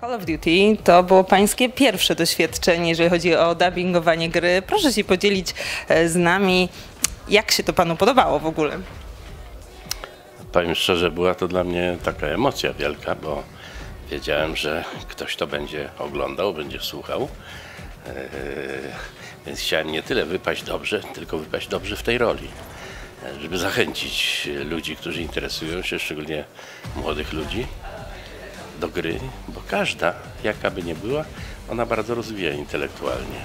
Call of Duty to było pańskie pierwsze doświadczenie, jeżeli chodzi o dubbingowanie gry. Proszę się podzielić e, z nami, jak się to panu podobało w ogóle? Powiem szczerze, była to dla mnie taka emocja wielka, bo wiedziałem, że ktoś to będzie oglądał, będzie słuchał. Eee, Więc chciałem nie tyle wypaść dobrze, tylko wypaść dobrze w tej roli. E, Żeby zachęcić ludzi, którzy interesują się, szczególnie młodych ludzi, do gry, bo każda, jaka by nie była, ona bardzo rozwija intelektualnie.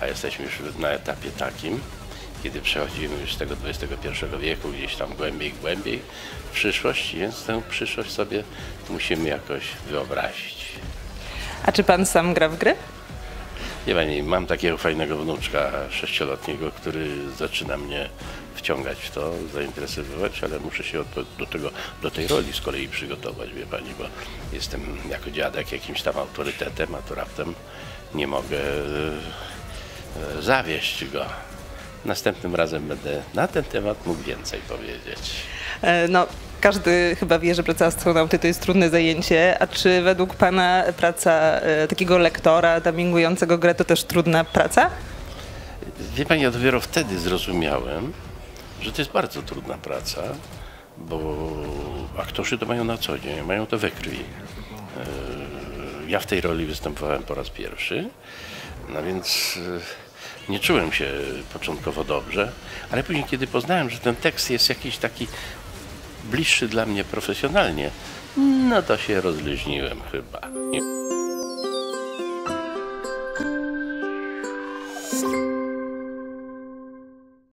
A jesteśmy już na etapie takim, kiedy przechodzimy już z tego XXI wieku gdzieś tam głębiej, głębiej w przyszłość, więc tę przyszłość sobie musimy jakoś wyobrazić. A czy pan sam gra w gry? Nie pani, mam takiego fajnego wnuczka sześcioletniego, który zaczyna mnie wciągać w to, zainteresowywać, ale muszę się od, do, tego, do tej roli z kolei przygotować, wie pani, bo jestem jako dziadek jakimś tam autorytetem, a to raptem nie mogę e, zawieść go. Następnym razem będę na ten temat mógł więcej powiedzieć. E, No, każdy chyba wie, że praca astronauty to jest trudne zajęcie. A czy według pana praca e, takiego lektora dubbingującego grę to też trudna praca? Wie pani, ja dopiero wtedy zrozumiałem, że to jest bardzo trudna praca, bo aktorzy to mają na co dzień, mają to we krwi. E, Ja w tej roli występowałem po raz pierwszy, no więc e, nie czułem się początkowo dobrze, ale później, kiedy poznałem, że ten tekst jest jakiś taki bliższy dla mnie profesjonalnie, no to się rozluźniłem chyba.